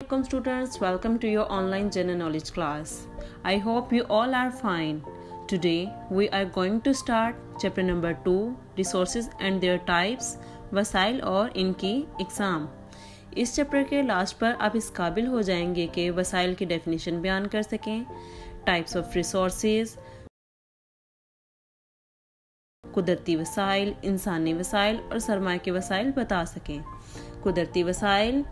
Welcome students, welcome to your online general knowledge class. I hope you all are fine. Today we are going to start chapter number 2 resources and their types वसाइल और इनकी exam इस chapter के last पर आप इस काबिल हो जाएँगे कि वसाइल की डेफिनेशन बयान कर सकें टाइप्स ऑफ़ रिसोर्सेज कुदरती वसाइल इंसानी वसाइल और सरमाए के वसाइल बता सकें कुदरती वसाइल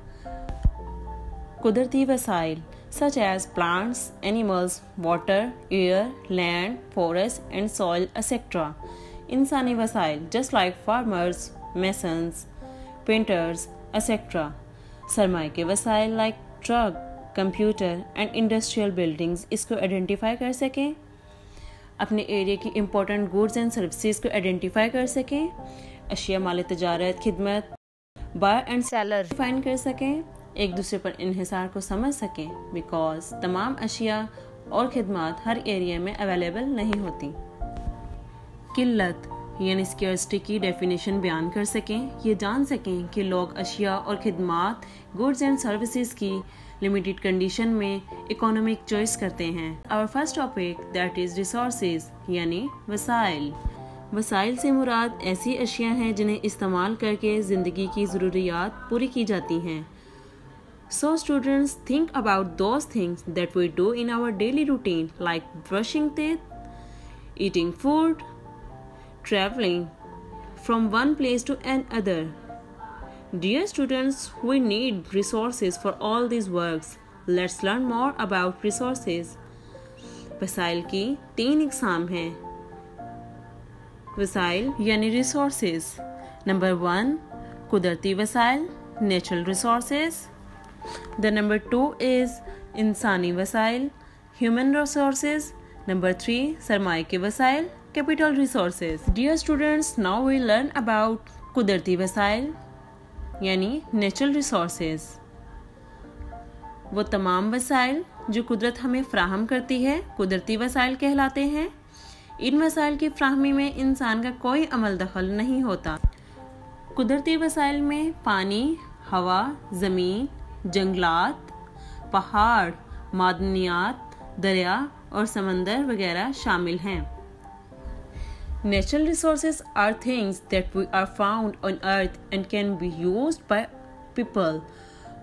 कुदरती वसाइल such as plants, animals, water, air, land, forest, and soil, etc. Insani wasail, just like farmers, masons, painters, etc. सरमाए के वसाइल like truck computer and industrial buildings इसको आइडेंटिफाई कर सकें अपने एरिया की इम्पोर्टेंट गुड्स एंड सर्विसेज़ को identify कर सकें अशिया माल तजारत खिदमत बाय एंड सेलर डिफाइन कर सकें एक दूसरे पर इन्हिसार को समझ सकें बिकॉज़ तमाम अशिया और खिदमत हर एरिया में अवेलेबल नहीं होती। किल्लत, यानी स्केर्सिटी की डेफिनेशन बयान कर सकें। ये जान सकें कि लोग अशिया और खिदमत गुड्स एंड सर्विसेज़ की लिमिटेड कंडीशन में इकोनॉमिक चॉइस करते हैं। Our first topic that is resource यानी वसाइल। वसाइल से मुराद ऐसी अशिया हैं जिन्हें इस्तेमाल करके ज़िंदगी की ज़रूरियात पूरी की जाती हैं। So, students, think about those things that we do in our daily routine, like brushing teeth, eating food, traveling from one place to another. Dear students, we need resources for all these works. Let's learn more about resources. वसाइल की तीन इकसाम हैं वसाइल यानी resources number one कुदरती वसाइल natural resources The number two is इंसानी वसाइल ह्यूमन रिसोर्सेज नंबर थ्री सरमाए के वसाइल capital resources dear students now we learn about कुदरती वसाइल यानी नेचुरल रिसोर्सेज वो तमाम वसाइल जो कुदरत हमें फ्राहम करती है, कुदरती वसाइल कहलाते हैं। इन वसाइल की फ्राहमी में इंसान का कोई अमल दखल नहीं होता। कुदरती वसाइल में पानी, हवा, ज़मीन जंगलात, पहाड़, मादनियात, दरिया और समंदर वगैरह शामिल हैं। Natural resources are things that we are found on earth and can be use by people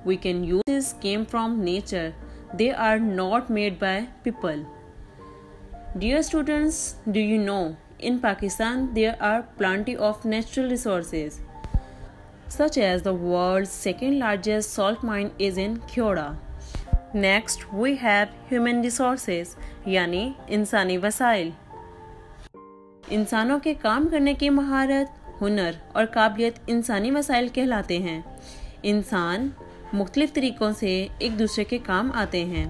we can use this came from nature they are not made by people dear students do you know in Pakistan there are plenty of natural resources such as the world's second largest salt mine is in Kyoda. Next, we have human resources यानी इंसानी वसाइल इंसानों के काम करने की महारत हुनर और काबिलियत इंसानी वसाइल कहलाते हैं। इंसान मुख्तलिफ़ तरीक़ों से एक दूसरे के काम आते हैं।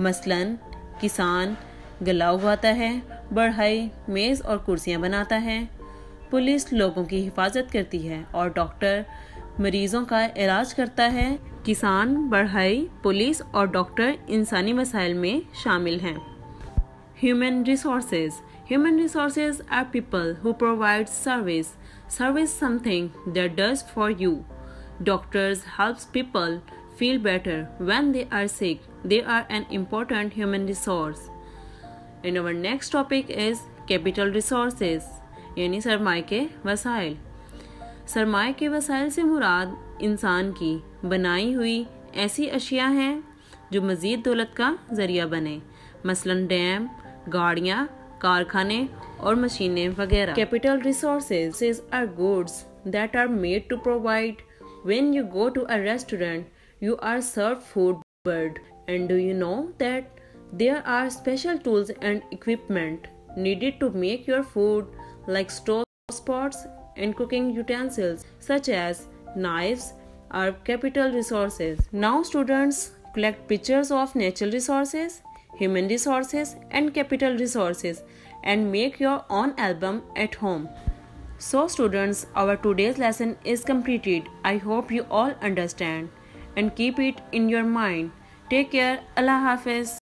मसलन किसान गला उगाता है बढ़ाई मेज़ और कुर्सियाँ बनाता है। पुलिस लोगों की हिफाजत करती है और डॉक्टर मरीजों का इलाज करता है किसान, बढ़ाई, पुलिस और डॉक्टर इंसानी मसाइल में शामिल हैं human resources human resources are people who provide service service something that does for you doctors helps people feel better when they are sick. They are an important human resource. And our next topic is capital resources. यानी सरमाए के वसाइल। सरमाए के वसाइल से मुराद इंसान की बनाई हुई ऐसी अशिया हैं जो मजीद दौलत का ज़रिया बने। मसलन डैम, गाड़ियाँ, कारखाने और मशीनें वगैरह। Capital resources are goods that are made to provide when you go to a restaurant you are serve food bird and do you know that there are special tools and equipment needed to make your food like stove pots and cooking utensils such as knives are capital resources. Now students collect pictures of natural resources, human resources and capital resources and make your own album at home. So students, our today's lesson is completed. I hope you all understand and keep it in your mind. Take care. Allah Hafiz.